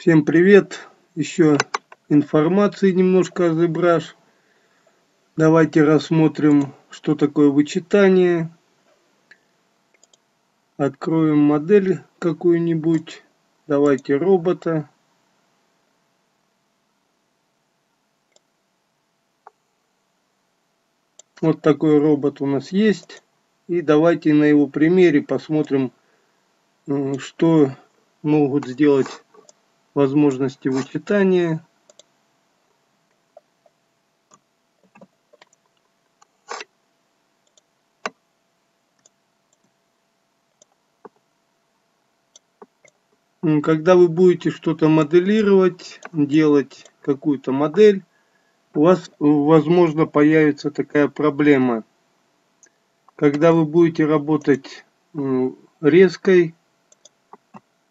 Всем привет! Еще информации немножко о ZBrush. Давайте рассмотрим, что такое вычитание. Откроем модель какую-нибудь. Давайте робота. Вот такой робот у нас есть. И давайте на его примере посмотрим, что могут сделать возможности вычитания. Когда вы будете что-то моделировать, делать какую-то модель, у вас, возможно, появится такая проблема. Когда вы будете работать резкой,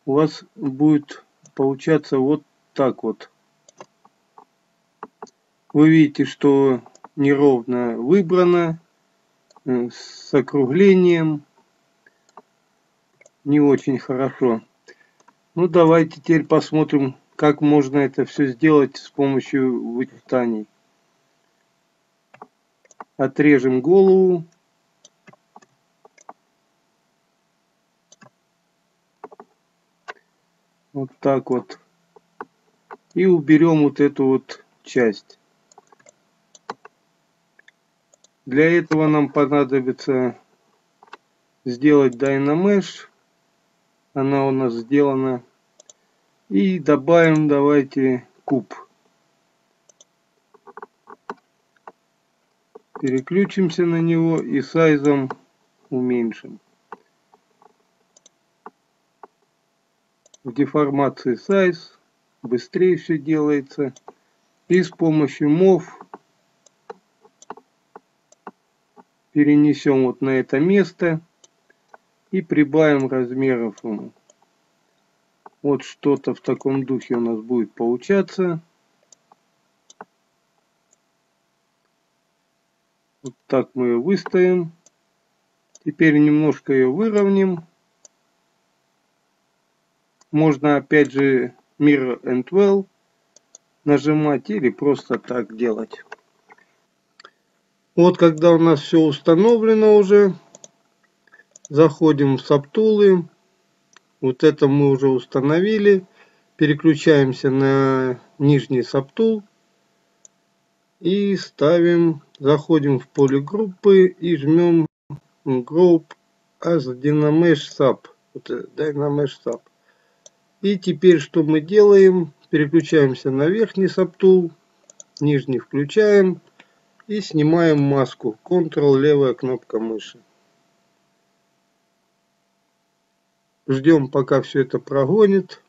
у вас будет получаться вот так вот. Вы видите, что неровно выбрано, э, с округлением, не очень хорошо. Ну давайте теперь посмотрим, как можно это все сделать с помощью вычитаний. Отрежем голову. Так вот. И уберем вот эту вот часть. Для этого нам понадобится сделать Dynamesh. Она у нас сделана. И добавим давайте куб. Переключимся на него и сайзом уменьшим. В деформации size, быстрее все делается. И с помощью MOV перенесем вот на это место и прибавим размеров ему. Вот что-то в таком духе у нас будет получаться. Вот так мы ее выставим. Теперь немножко ее выровняем. Можно опять же Mirror and Well нажимать или просто так делать. Вот когда у нас все установлено уже, заходим в сабтулы. Вот это мы уже установили. Переключаемся на нижний сабтул. И ставим, заходим в поле группы и жмем Group as Dynamesh Sub. Вот, Dynamesh Sub. И теперь что мы делаем? Переключаемся на верхний сабтул, нижний включаем и снимаем маску. Ctrl левая кнопка мыши. Ждем пока все это прогонит.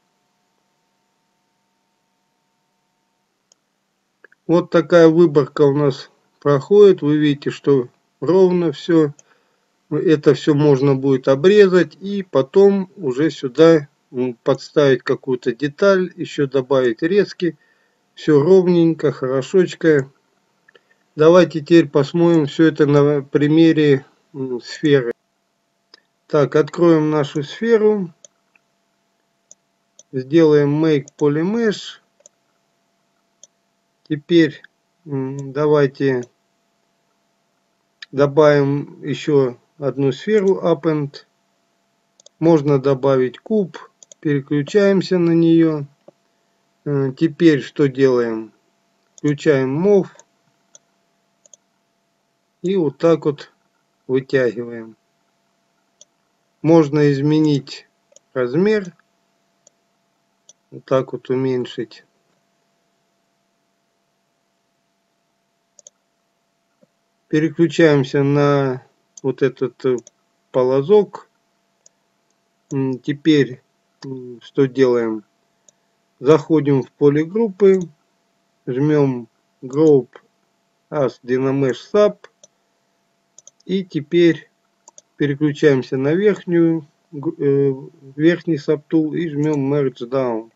Вот такая выборка у нас проходит. Вы видите, что ровно все. Это все можно будет обрезать и потом уже сюда подставить какую-то деталь, еще добавить резки. Все ровненько, хорошочко. Давайте теперь посмотрим все это на примере сферы. Так, откроем нашу сферу. Сделаем Make Polymesh. Теперь давайте добавим еще одну сферу Append. Можно добавить куб переключаемся на нее. Э, теперь что делаем? Включаем MOV и вот так вот вытягиваем. Можно изменить размер, вот так вот уменьшить. Переключаемся на вот этот э, полозок. Теперь что делаем? Заходим в поле группы, жмем Group as Dynamesh Sub и теперь переключаемся на верхнюю, э, верхний сабтул и жмем Merge Down.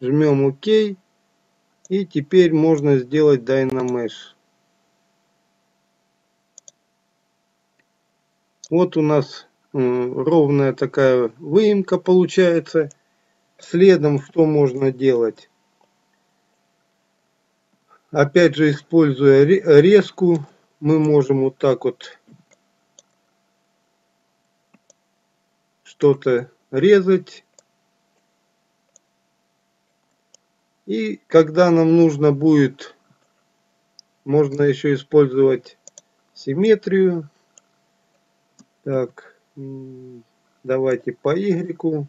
Жмем ОК и теперь можно сделать Dynamesh. Вот у нас ровная такая выемка получается. Следом что можно делать? Опять же, используя резку, мы можем вот так вот что-то резать. И когда нам нужно будет, можно еще использовать симметрию. Так, давайте по Y.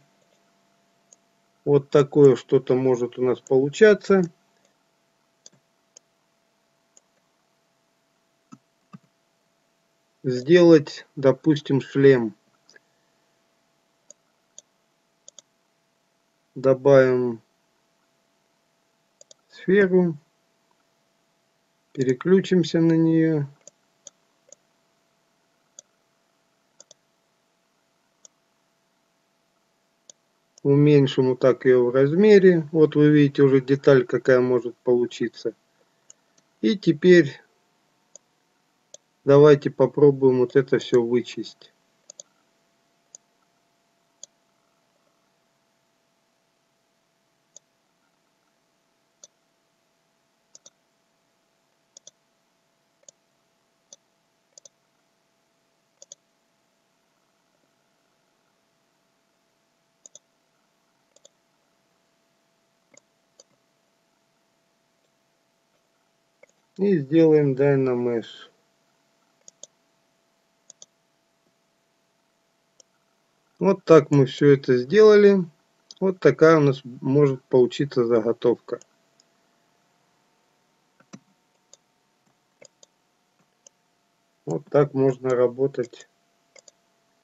Вот такое что-то может у нас получаться. Сделать, допустим, шлем. Добавим сферу. Переключимся на нее. Уменьшим вот так ее в размере. Вот вы видите уже деталь какая может получиться. И теперь давайте попробуем вот это все вычесть. И сделаем Dynamesh. Вот так мы все это сделали. Вот такая у нас может получиться заготовка. Вот так можно работать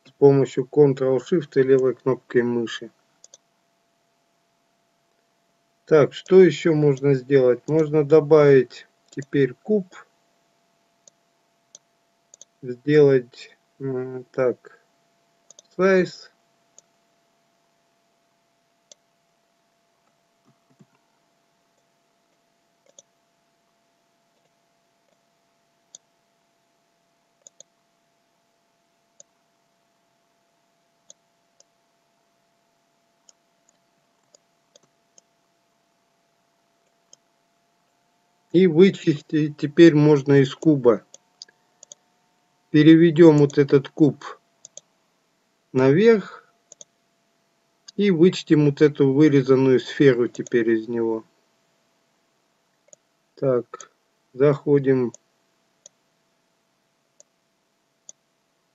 с помощью Ctrl-Shift и левой кнопкой мыши. Так, что еще можно сделать? Можно добавить теперь куб. Сделать так size и вычистить теперь можно из куба. Переведем вот этот куб наверх и вычтем вот эту вырезанную сферу теперь из него. Так, заходим в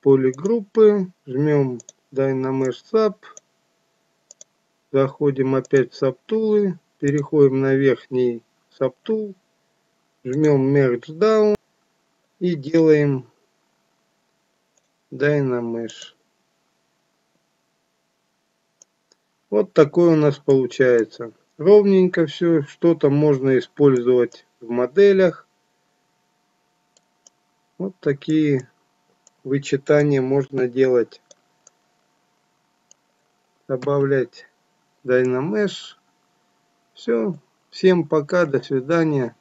поле группы, жмем Dynamesh Sub, заходим опять в Subtool, переходим на верхний Subtool, жмем Merge Down и делаем Dynamesh. Вот такой у нас получается. Ровненько все, что-то можно использовать в моделях. Вот такие вычитания можно делать. Добавлять Dynamesh. Все. Всем пока, до свидания.